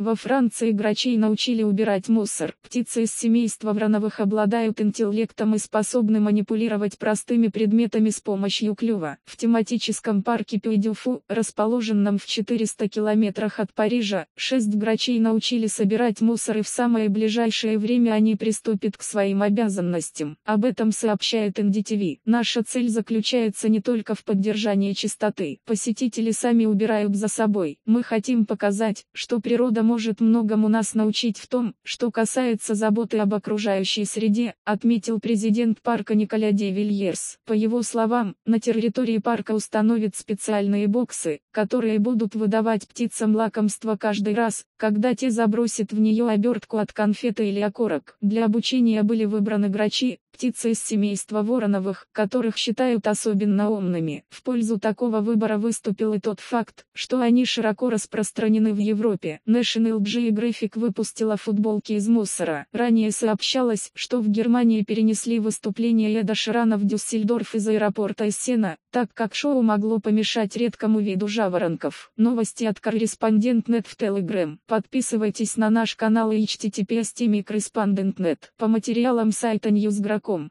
Во Франции грачей научили убирать мусор. Птицы из семейства вороновых обладают интеллектом и способны манипулировать простыми предметами с помощью клюва. В тематическом парке Пюйдюфу, расположенном в 400 километрах от Парижа, шесть грачей научили собирать мусор и в самое ближайшее время они приступят к своим обязанностям. Об этом сообщает NDTV. Наша цель заключается не только в поддержании чистоты. Посетители сами убирают за собой. Мы хотим показать, что природа может многому нас научить в том, что касается заботы об окружающей среде, отметил президент парка Николя де Вильерс. По его словам, на территории парка установят специальные боксы, которые будут выдавать птицам лакомство каждый раз, когда те забросят в нее обертку от конфеты или окорок. Для обучения были выбраны грачи, птицы из семейства вороновых, которых считают особенно умными. В пользу такого выбора выступил и тот факт, что они широко распространены в Европе. National Geographic выпустила футболки из мусора. Ранее сообщалось, что в Германии перенесли выступление Эда Ширана в Дюссельдорф из аэропорта Эссена, так как шоу могло помешать редкому виду жаворонков. Новости от корреспондент.нет в Telegram. Подписывайтесь на наш канал и https По материалам сайта Newsgro.com.